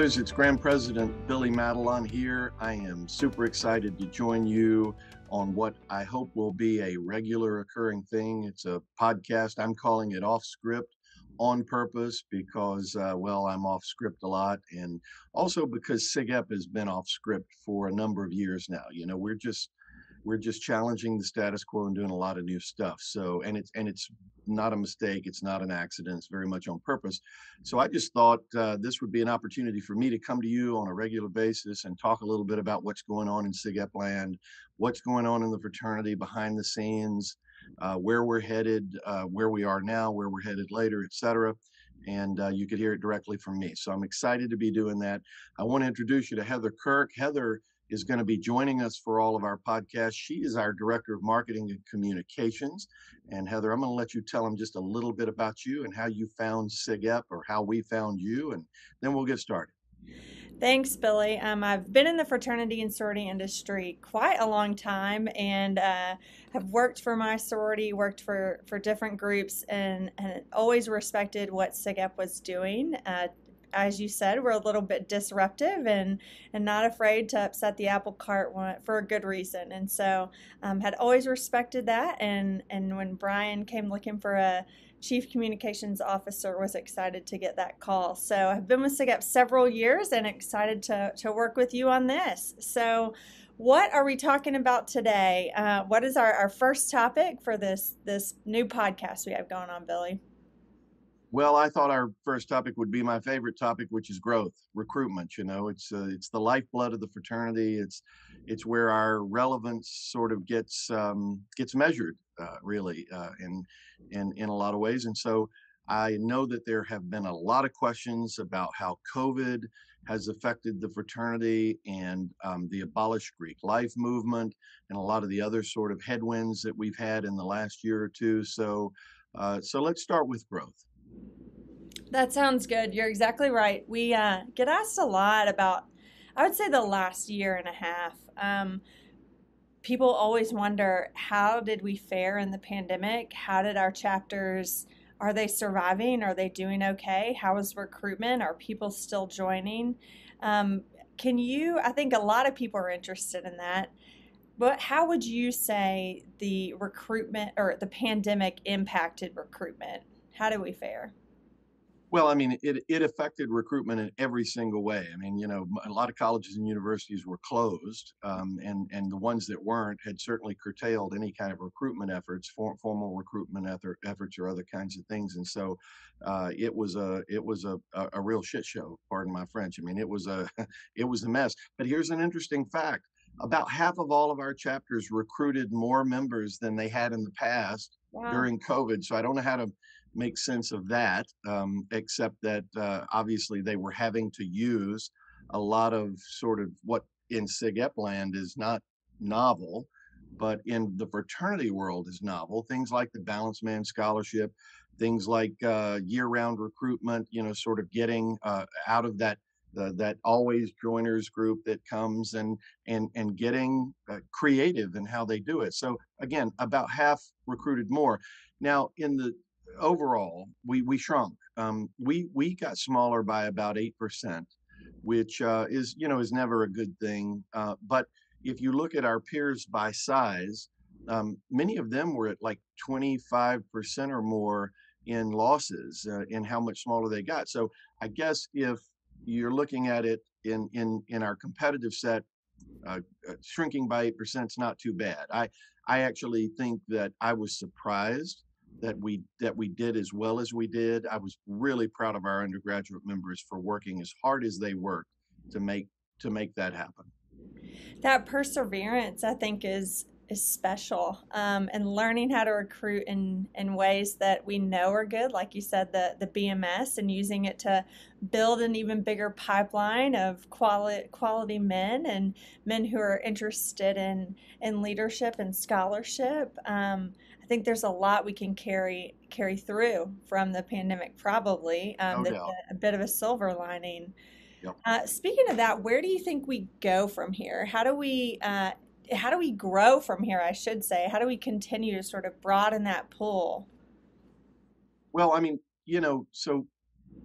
Brothers, it's Grand President Billy Maddalon here. I am super excited to join you on what I hope will be a regular occurring thing. It's a podcast. I'm calling it Off Script on purpose because, uh, well, I'm off script a lot, and also because SIGEP has been off script for a number of years now. You know, we're just we're just challenging the status quo and doing a lot of new stuff. So, and it's and it's not a mistake. It's not an accident. It's very much on purpose. So, I just thought uh, this would be an opportunity for me to come to you on a regular basis and talk a little bit about what's going on in SIGEP land, what's going on in the fraternity behind the scenes, uh, where we're headed, uh, where we are now, where we're headed later, etc and uh, you could hear it directly from me. So I'm excited to be doing that. I want to introduce you to Heather Kirk. Heather is going to be joining us for all of our podcasts. She is our Director of Marketing and Communications. And Heather, I'm going to let you tell them just a little bit about you and how you found SIGEP or how we found you, and then we'll get started. Thanks, Billy. Um, I've been in the fraternity and sorority industry quite a long time and uh, have worked for my sorority, worked for, for different groups, and, and always respected what SIGEP was doing. Uh, as you said, we're a little bit disruptive and and not afraid to upset the apple cart for a good reason. And so, um, had always respected that. And and when Brian came looking for a chief communications officer, was excited to get that call. So I've been with SIGEP several years and excited to to work with you on this. So. What are we talking about today? Uh, what is our, our first topic for this this new podcast we have going on, Billy? Well, I thought our first topic would be my favorite topic, which is growth, recruitment. You know, it's uh, it's the lifeblood of the fraternity. It's it's where our relevance sort of gets um, gets measured, uh, really, uh, in in in a lot of ways. And so, I know that there have been a lot of questions about how COVID has affected the fraternity and um, the Abolish Greek Life movement and a lot of the other sort of headwinds that we've had in the last year or two. So, uh, so let's start with growth. That sounds good. You're exactly right. We uh, get asked a lot about, I would say, the last year and a half. Um, people always wonder how did we fare in the pandemic? How did our chapters? Are they surviving? Are they doing okay? How is recruitment? Are people still joining? Um, can you? I think a lot of people are interested in that. But how would you say the recruitment or the pandemic impacted recruitment? How do we fare? Well, I mean, it, it affected recruitment in every single way. I mean, you know, a lot of colleges and universities were closed, um, and and the ones that weren't had certainly curtailed any kind of recruitment efforts, for, formal recruitment effort, efforts, or other kinds of things. And so, uh, it was a it was a, a, a real shit show. Pardon my French. I mean, it was a it was a mess. But here's an interesting fact: about half of all of our chapters recruited more members than they had in the past wow. during COVID. So I don't know how to make sense of that, um, except that uh, obviously they were having to use a lot of sort of what in SIGEP land is not novel, but in the fraternity world is novel. Things like the Balance Man Scholarship, things like uh, year-round recruitment. You know, sort of getting uh, out of that that always joiners group that comes and and and getting uh, creative in how they do it. So again, about half recruited more. Now in the overall, we we shrunk. Um, we we got smaller by about eight percent, which uh, is you know is never a good thing. Uh, but if you look at our peers by size, um, many of them were at like twenty five percent or more in losses uh, in how much smaller they got. So I guess if you're looking at it in in in our competitive set, uh, uh, shrinking by eight percent is not too bad. I I actually think that I was surprised that we that we did as well as we did. I was really proud of our undergraduate members for working as hard as they worked to make to make that happen. That perseverance, I think, is is special, um, and learning how to recruit in in ways that we know are good, like you said, the the BMS, and using it to build an even bigger pipeline of quality quality men and men who are interested in in leadership and scholarship. Um, think there's a lot we can carry carry through from the pandemic. Probably um, no a, a, bit of a silver lining. Yep. Uh, speaking of that, where do you think we go from here? How do we uh, how do we grow from here? I should say. How do we continue to sort of broaden that pool? Well, I mean, you know, so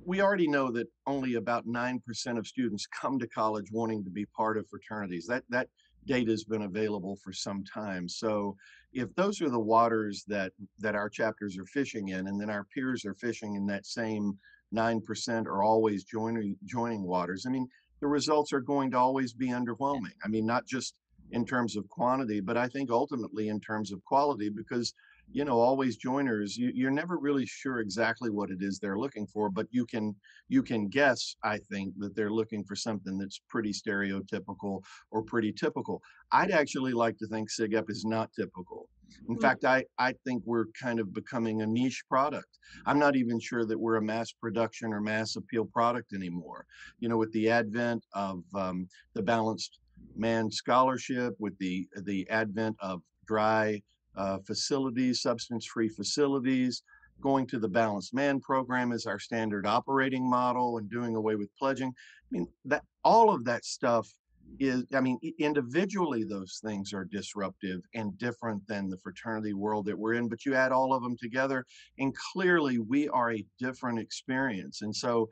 we already know that only about 9% of students come to college wanting to be part of fraternities. That, that data has been available for some time. So if those are the waters that, that our chapters are fishing in, and then our peers are fishing in that same 9% are always joining, joining waters, I mean, the results are going to always be underwhelming. I mean, not just in terms of quantity, but I think ultimately in terms of quality, because you know always joiners you, you're never really sure exactly what it is they're looking for but you can you can guess i think that they're looking for something that's pretty stereotypical or pretty typical. I'd actually like to think sigep is not typical. In mm-hmm. fact i i think we're kind of becoming a niche product. I'm not even sure that we're a mass production or mass appeal product anymore. You know with the advent of um, the balanced man scholarship with the the advent of dry uh, facilities, substance-free facilities, going to the balanced man program is our standard operating model and doing away with pledging. I mean, that all of that stuff is, I mean, individually, those things are disruptive and different than the fraternity world that we're in, but you add all of them together, and clearly we are a different experience. And so,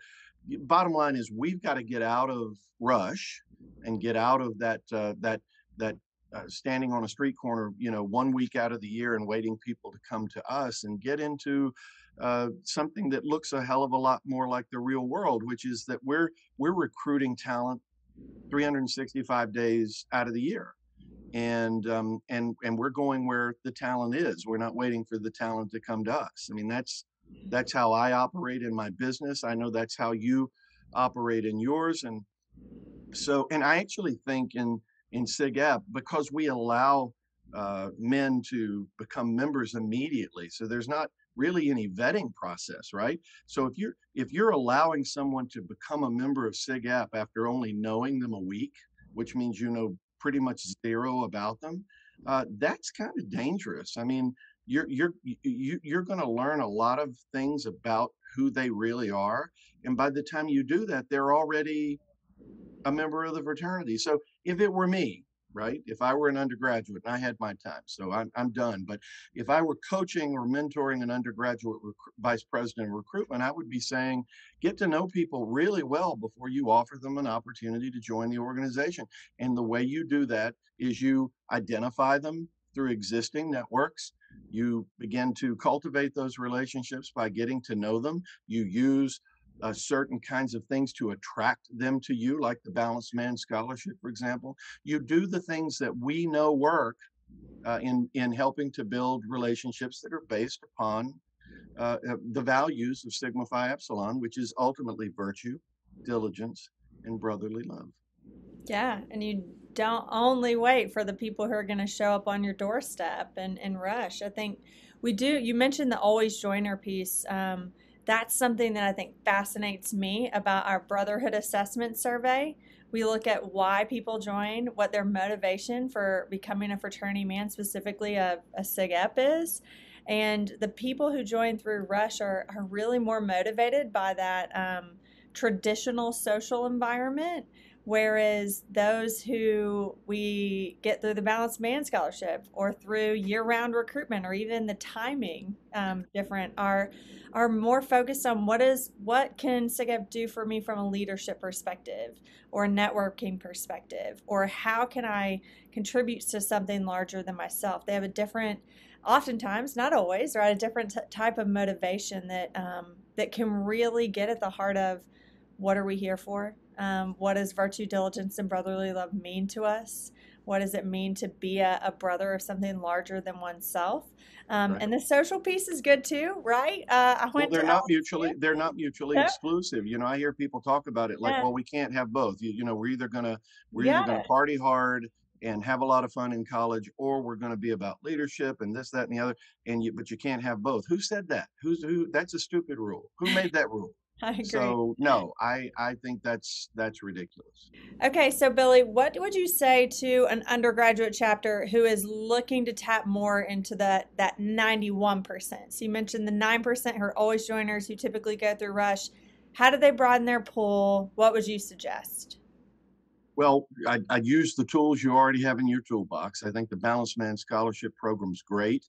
bottom line is we've got to get out of rush and get out of that uh, that that uh, standing on a street corner, you know, one week out of the year and waiting people to come to us and get into uh, something that looks a hell of a lot more like the real world, which is that we're we're recruiting talent 365 days out of the year, and um, and and we're going where the talent is. We're not waiting for the talent to come to us. I mean, that's that's how I operate in my business. I know that's how you operate in yours, and so and I actually think in in SIGEP because we allow uh, men to become members immediately. So there's not really any vetting process, right? So if you're if you're allowing someone to become a member of SIGEP after only knowing them a week, which means you know pretty much zero about them, uh, that's kind of dangerous. I mean, you're you're you, you're going to learn a lot of things about who they really are, and by the time you do that, they're already a member of the fraternity. So if it were me, right, if I were an undergraduate and I had my time, so I'm, I'm done. But if I were coaching or mentoring an undergraduate rec- vice president of recruitment, I would be saying, get to know people really well before you offer them an opportunity to join the organization. And the way you do that is you identify them through existing networks. You begin to cultivate those relationships by getting to know them. You use uh, certain kinds of things to attract them to you, like the Balanced Man Scholarship, for example. You do the things that we know work uh, in in helping to build relationships that are based upon uh, uh, the values of Sigma Phi Epsilon, which is ultimately virtue, diligence, and brotherly love. Yeah, and you don't only wait for the people who are going to show up on your doorstep and, and rush. I think we do. You mentioned the always joiner piece. Um, that's something that I think fascinates me about our brotherhood assessment survey. We look at why people join, what their motivation for becoming a fraternity man, specifically a, a SIGEP, is. And the people who join through Rush are, are really more motivated by that um, traditional social environment Whereas those who we get through the Balanced Man Scholarship or through year-round recruitment or even the timing um, different are are more focused on what is what can SIGEP do for me from a leadership perspective or a networking perspective or how can I contribute to something larger than myself. They have a different, oftentimes not always, right, a different t- type of motivation that um, that can really get at the heart of what are we here for um, what does virtue, diligence, and brotherly love mean to us? What does it mean to be a, a brother of something larger than oneself? Um, right. And the social piece is good too, right? Uh, I went. Well, they're not mutually. They're not mutually exclusive. You know, I hear people talk about it like, yeah. well, we can't have both. You, you know, we're either gonna we're yeah. either gonna party hard and have a lot of fun in college, or we're going to be about leadership and this, that, and the other. And you, but you can't have both. Who said that? Who's who? That's a stupid rule. Who made that rule? I agree. So no, I I think that's that's ridiculous. Okay, so Billy, what would you say to an undergraduate chapter who is looking to tap more into that that ninety one percent? So you mentioned the nine percent who are always joiners who typically go through Rush. How do they broaden their pool? What would you suggest? Well, I, I'd use the tools you already have in your toolbox. I think the Balanced Man Scholarship Program is great.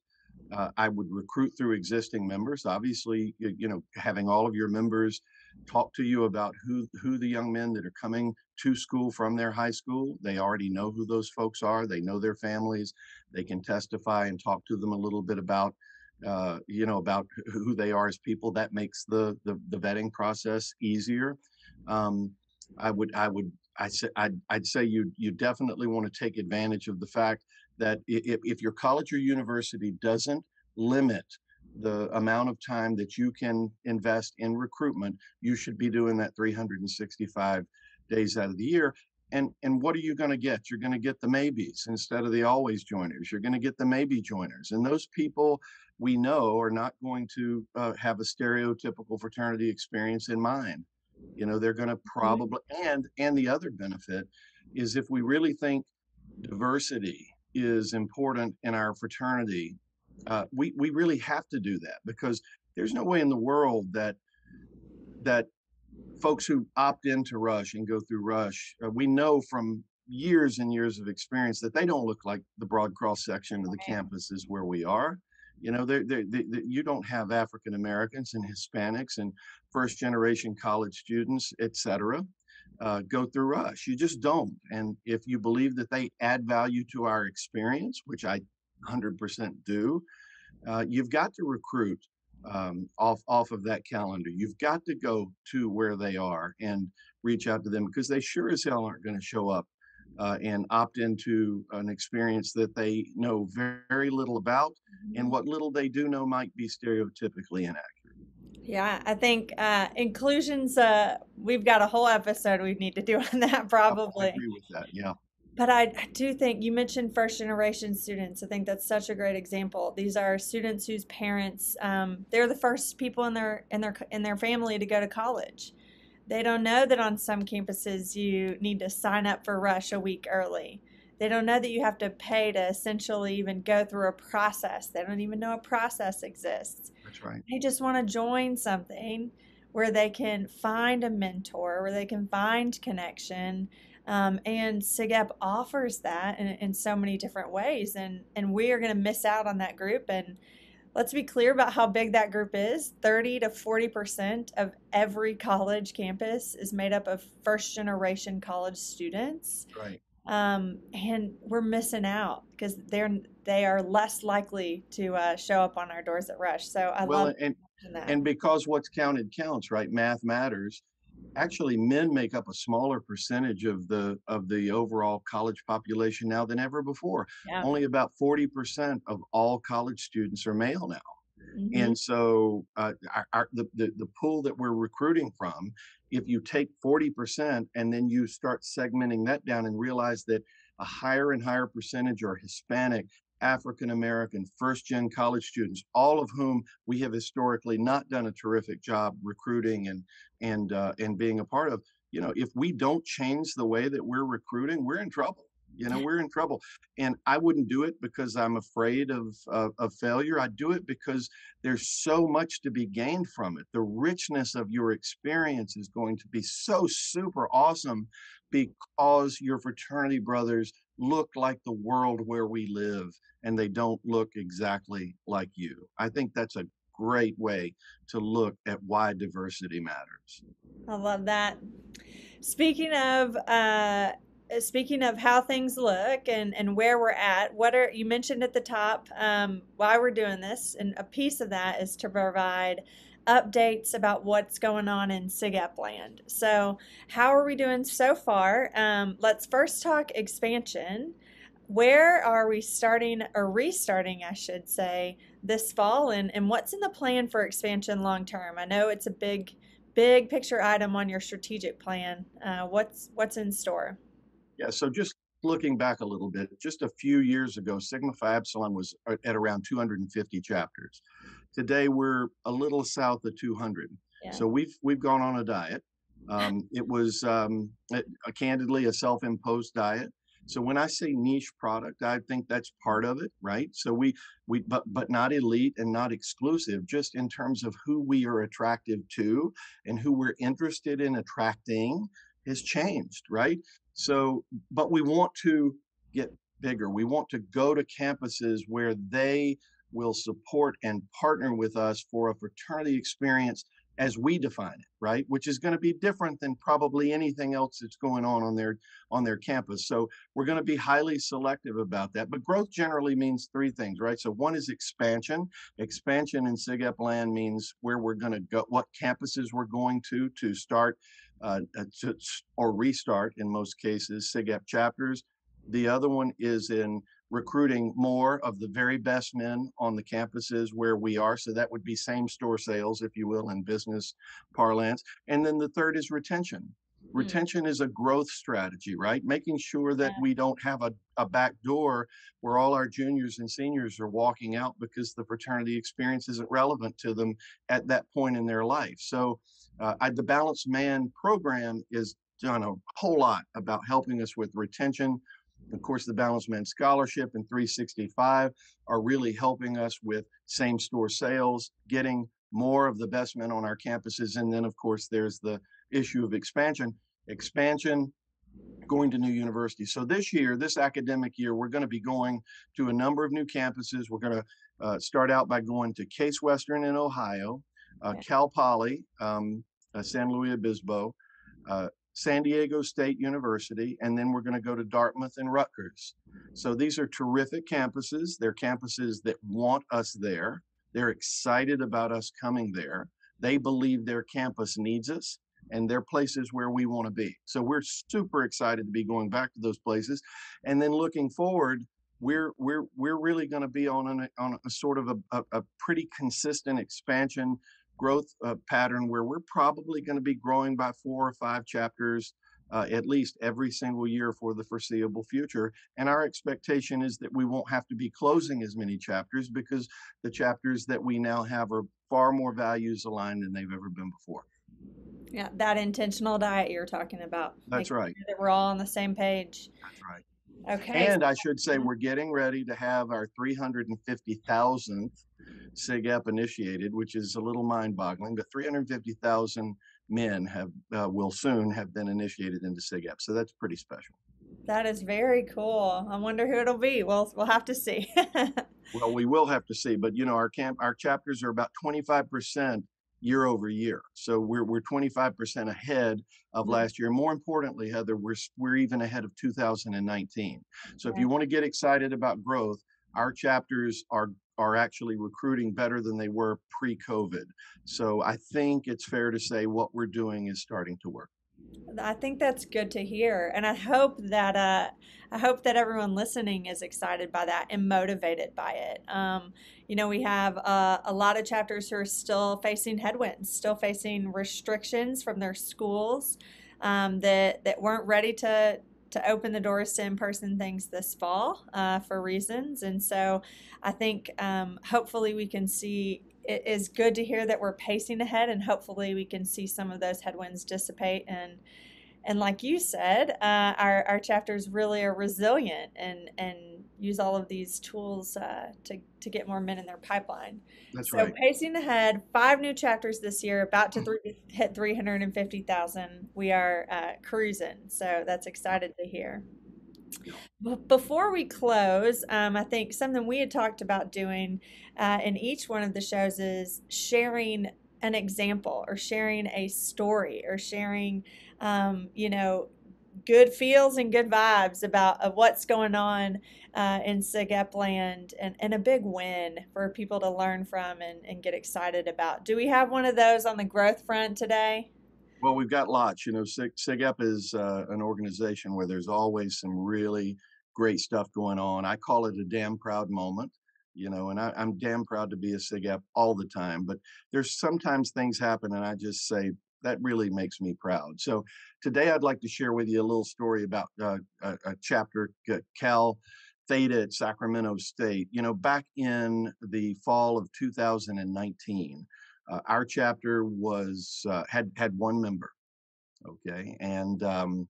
Uh, I would recruit through existing members. Obviously, you, you, know, having all of your members talk to you about who who the young men that are coming to school from their high school. They already know who those folks are. They know their families. They can testify and talk to them a little bit about uh, you know about who they are as people. That makes the the, the vetting process easier. Um, I would I would I say I'd, I'd say you you definitely want to take advantage of the fact that if, if your college or university doesn't limit the amount of time that you can invest in recruitment, you should be doing that 365 days out of the year. And and what are you going to get? You're going to get the maybes instead of the always joiners. You're going to get the maybe joiners, and those people we know are not going to uh, have a stereotypical fraternity experience in mind. You know, they're going to Mhm. probably and and the other benefit is if we really think diversity is important in our fraternity, uh, we we really have to do that because there's no way in the world that that folks who opt into Rush and go through Rush, uh, we know from years and years of experience that they don't look like the broad cross section of the Right. campuses where we are. You know, they're, they're, they they- you don't have African Americans and Hispanics and first generation college students, et cetera, uh, go through us. You just don't. And if you believe that they add value to our experience, which I 100% do, uh, you've got to recruit um, off off of that calendar. You've got to go to where they are and reach out to them because they sure as hell aren't going to show up uh, and opt into an experience that they know very little about, and what little they do know might be stereotypically inaccurate. Yeah, I think uh, inclusions. Uh, we've got a whole episode we need to do on that Oh, I probably. agree with that. Yeah. But I, I do think you mentioned first generation students. I think that's such a great example. These are students whose parents um, they're the first people in their in their in their family to go to college. They don't know that on some campuses you need to sign up for Rush a week early. They don't know that you have to pay to essentially even go through a process. They don't even know a process exists. That's right. They just want to join something where they can find a mentor, where they can find connection. Um, and SIGEP offers that in, in so many different ways. And, and we are going to miss out on that group. And let's be clear about how big that group is 30 to 40% of every college campus is made up of first generation college students Right. um, and we're missing out because they're they are less likely to uh, show up on our doors at Rush. So I Well, love and that. and because what's counted counts, right? Math matters. Actually, men make up a smaller percentage of the of the overall college population now than ever before. yeah. Only about 40% of all college students are male now. Mhm. And so uh, our, our, the, the, the pool that we're recruiting from, if you take 40% and then you start segmenting that down and realize that a higher and higher percentage are Hispanic, African American, first gen college students, all of whom we have historically not done a terrific job recruiting and and uh, and being a part of. You know, if we don't change the way that we're recruiting, we're in trouble. You know, we're in trouble. And I wouldn't do it because I'm afraid of of, of failure. I do it because there's so much to be gained from it. The richness of your experience is going to be so super awesome because your fraternity brothers look like the world where we live and they don't look exactly like you. I think that's a great way to look at why diversity matters. I love that. Speaking of uh, speaking of how things look and and where we're at, what are you mentioned at the top um, why we're doing this, and a piece of that is to provide updates about what's going on in SIGEP land. So, how are we doing so far? Um, let's first talk expansion. Where are we starting or restarting, I should say, this fall, and, and what's in the plan for expansion long term? I know it's a big, big picture item on your strategic plan. Uh, what's what's in store? Yeah, so just looking back a little bit, just a few years ago, Sigma Phi Epsilon was at around 250 chapters. Today we're a little south of 200. Yeah. So we've we've gone on a diet. Um, it was um, it, uh, candidly a self-imposed diet. So when I say niche product, I think that's part of it, right? So we we but but not elite and not exclusive, just in terms of who we are attractive to and who we're interested in attracting has changed, right? So, but we want to get bigger. We want to go to campuses where they will support and partner with us for a fraternity experience as we define it, right? Which is going to be different than probably anything else that's going on on their on their campus. So we're going to be highly selective about that. But growth generally means three things, right? So one is expansion. Expansion in SIGEP land means where we're going to go, what campuses we're going to to start uh, uh to, or restart in most cases SIGEP chapters. The other one is in recruiting more of the very best men on the campuses where we are. So that would be same store sales, if you will, in business parlance. And then the third is retention. Mm-hmm. Retention is a growth strategy, right? Making sure that yeah. we don't have a, a back door where all our juniors and seniors are walking out because the fraternity experience isn't relevant to them at that point in their life. So uh, I, the Balanced Man program is done a whole lot about helping us with retention, of course, the Balanced Men Scholarship and 365 are really helping us with same store sales, getting more of the best men on our campuses. And then, of course, there's the issue of expansion. Expansion, going to new universities. So this year, this academic year, we're going to be going to a number of new campuses. We're going to uh, start out by going to Case Western in Ohio, uh, Cal Poly, um, uh, San Luis Obispo, uh, San Diego State University, and then we're going to go to Dartmouth and Rutgers. So these are terrific campuses. They're campuses that want us there. They're excited about us coming there. They believe their campus needs us and they're places where we want to be. So we're super excited to be going back to those places. And then looking forward, we're we're we're really going to be on an, on a sort of a, a, a pretty consistent expansion growth uh, pattern where we're probably going to be growing by four or five chapters uh, at least every single year for the foreseeable future. And our expectation is that we won't have to be closing as many chapters because the chapters that we now have are far more values aligned than they've ever been before. Yeah, that intentional diet you're talking about. That's right. Sure that we're all on the same page. That's right. Okay. And I should say, we're getting ready to have our 350,000th SIGEP initiated, which is a little mind boggling, but 350,000 men have uh, will soon have been initiated into SIGEP. So that's pretty special. That is very cool. I wonder who it'll be. Well, we'll have to see. well, we will have to see, but you know, our camp, our chapters are about 25% year over year. So we're we're 25% ahead of mm-hmm. last year. More importantly, Heather, we're we're even ahead of 2019. So if you want to get excited about growth, our chapters are are actually recruiting better than they were pre-COVID. So I think it's fair to say what we're doing is starting to work. I think that's good to hear, and I hope that uh, I hope that everyone listening is excited by that and motivated by it. Um, you know, we have uh, a lot of chapters who are still facing headwinds, still facing restrictions from their schools um, that that weren't ready to to open the doors to in-person things this fall uh, for reasons, and so I think um, hopefully we can see it is good to hear that we're pacing ahead and hopefully we can see some of those headwinds dissipate and and like you said uh, our, our chapters really are resilient and and use all of these tools uh, to, to get more men in their pipeline That's right. so right. pacing ahead five new chapters this year about to th- hit 350000 we are uh, cruising so that's excited to hear before we close, um, I think something we had talked about doing uh, in each one of the shows is sharing an example or sharing a story or sharing, um, you know, good feels and good vibes about of what's going on uh, in SIGEP land and, and a big win for people to learn from and, and get excited about. Do we have one of those on the growth front today? Well, we've got lots. You know, SIG, SIGEP is uh, an organization where there's always some really great stuff going on. I call it a damn proud moment, you know, and I, am damn proud to be a SIGEP all the time. But there's sometimes things happen, and I just say, that really makes me proud. So today I'd like to share with you a little story about uh, a, a, chapter, uh, Cal Theta at Sacramento State. You know, back in the fall of 2019, uh, our chapter was uh, had had one member, okay, and um,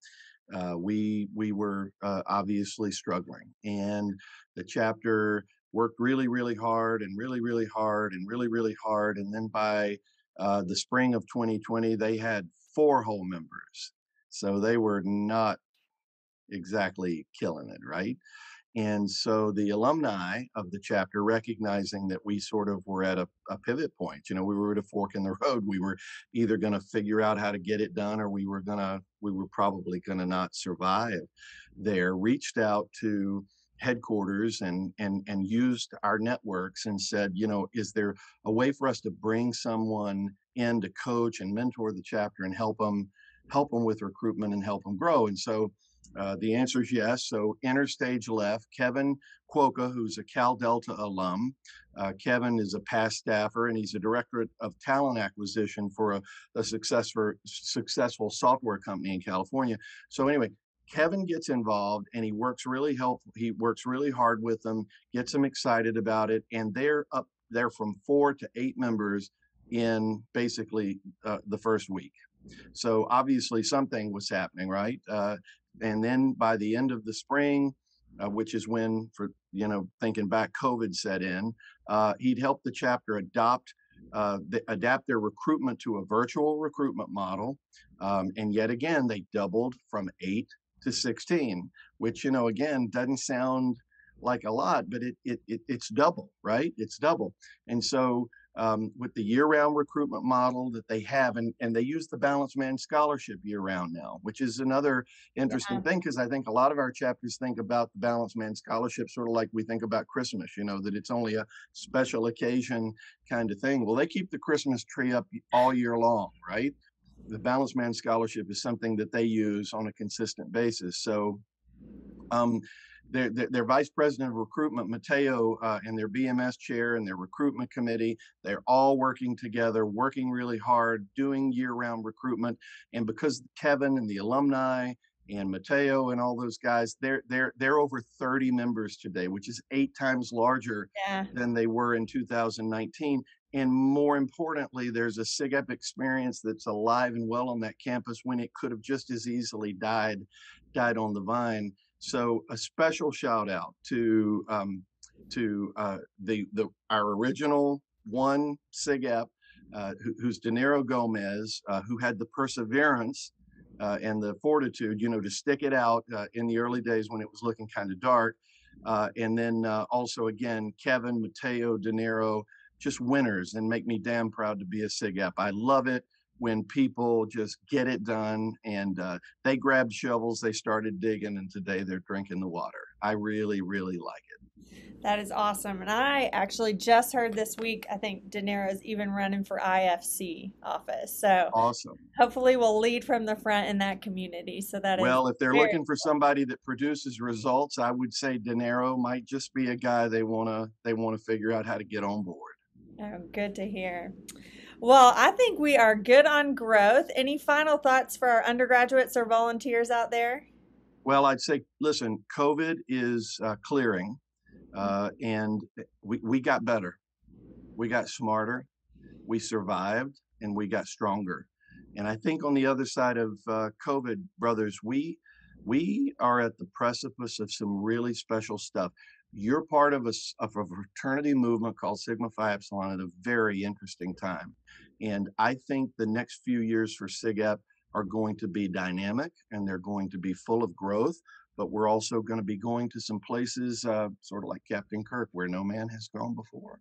uh, we we were uh, obviously struggling, and the chapter worked really really hard and really really hard and really really hard, and then by uh, the spring of 2020, they had four whole members, so they were not exactly killing it, right? And so the alumni of the chapter, recognizing that we sort of were at a, a pivot point, you know, we were at a fork in the road. We were either going to figure out how to get it done or we were going to, we were probably going to not survive there, reached out to headquarters and and and used our networks and said you know is there a way for us to bring someone in to coach and mentor the chapter and help them help them with recruitment and help them grow and so uh, the answer is yes. So Interstage left. Kevin Quokka, who's a Cal Delta alum. Uh, Kevin is a past staffer and he's a director of talent acquisition for a, a successful, successful software company in California. So anyway, Kevin gets involved and he works really helpful. He works really hard with them, gets them excited about it, and they're up there from four to eight members in basically uh, the first week. So obviously something was happening, right? Uh, and then by the end of the spring, uh, which is when, for you know, thinking back, COVID set in. Uh, he'd helped the chapter adopt, uh, the, adapt their recruitment to a virtual recruitment model, um, and yet again they doubled from eight to 16, which you know again doesn't sound like a lot, but it, it, it it's double, right? It's double, and so um, with the year-round recruitment model that they have, and, and they use the balance Man Scholarship year-round now, which is another interesting yeah. thing because I think a lot of our chapters think about the balance Man Scholarship sort of like we think about Christmas, you know, that it's only a special occasion kind of thing. Well, they keep the Christmas tree up all year long, right? The balance Man Scholarship is something that they use on a consistent basis. So, um, their, their, their, vice president of recruitment, Mateo, uh, and their BMS chair and their recruitment committee, they're all working together, working really hard, doing year-round recruitment. And because Kevin and the alumni and Mateo and all those guys, they're they're they're over 30 members today, which is eight times larger yeah. than they were in 2019. And more importantly, there's a SIGEP experience that's alive and well on that campus when it could have just as easily died died on the vine. So a special shout out to um, to uh, the the our original one SIGEP, uh, who, who's Dinero Gomez, uh, who had the perseverance uh, and the fortitude, you know, to stick it out uh, in the early days when it was looking kind of dark. Uh, and then also again, Kevin, Mateo, Dinero, just winners and make me damn proud to be a SIGEP. I love it when people just get it done and uh, they grabbed shovels, they started digging, and today they're drinking the water. I really, really like it. That is awesome. And I actually just heard this week, I think Dinero is even running for IFC office. So awesome. Hopefully we'll lead from the front in that community. So that well, if they're looking cool. for somebody that produces results, I would say Dinero might just be a guy they wanna they wanna figure out how to get on board. Oh, good to hear. Well, I think we are good on growth. Any final thoughts for our undergraduates or volunteers out there? Well, I'd say, listen, COVID is uh, clearing, uh, and we, we got better. We got smarter, we survived, and we got stronger. And I think on the other side of uh, COVID, brothers, we we are at the precipice of some really special stuff you're part of a, of a fraternity movement called Sigma Phi Epsilon at a very interesting time. And I think the next few years for SIGEP are going to be dynamic and they're going to be full of growth. But we're also going to be going to some places, uh, sort of like Captain Kirk, where no man has gone before.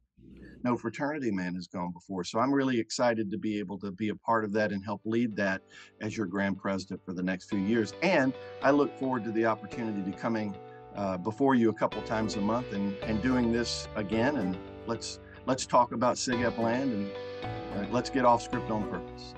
No fraternity man has gone before. So I'm really excited to be able to be a part of that and help lead that as your grand president for the next few years. And I look forward to the opportunity to coming uh, before you a couple times a month and, and doing this again. And let's let's talk about SIGEP land and uh, let's get off script on purpose.